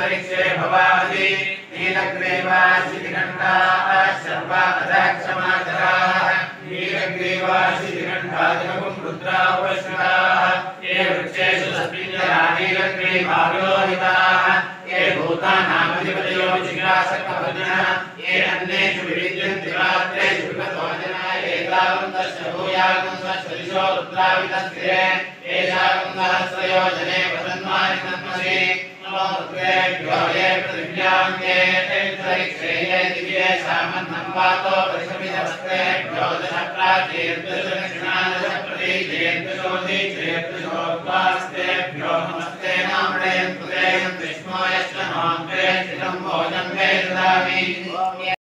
भगवद्यश्वमेष्वस्तोकायतयाय हृदय मीनष्टमशिवतमशिवो न सुमना भव अरुणे कृक्षाय दिवाय कृत्तिमसा नाचविना पुण्यप्रदायै एतविलोहि नमस्ते अस्तु भगवः यास्ते सहस्रं हेतयोन्यमस्मद्यो बन्धुकाः सहस्राणसहस्रजोये रुद्रा विभूम्याः तेषां सहस्रयोजने वदन्वाय तन्मसि अस्मिन् महत्तर्नवे अन्तरिक्षे भवामि नीलग्रीवाशितिकण्ठाः सर्वापदाक्षमाचराः नीलग्रीवाशितिकण्ठादिकं रुद्रावश्यकाः ये वृक्षेषु तस्मिञ्जरा नीलग्रीवाविलोहिताः ये भूतानामधिपतयो जिज्ञासकभजनः। ये अन्येषु विविद्यन्ति रात्रेषु विगतोजना एतावन्तस्य भूयागन्तस्य दिशो रुद्रावितस्थिरे। येषाकं सहस्रयोजने वदन्वानि तन्मसि नमो रुद्रेभ्यो ये वातो वृषभिधस्तेभ्यो दशप्राचीर्दृशनिष्णादशप्रतीजेर्दृशोदीजेर्दृशोद्वास्तेभ्यो नमस्ते नाम्रेन्द्रेन्द्रिष्मो यश्च नाम्रे श्रितं भोजं वेदन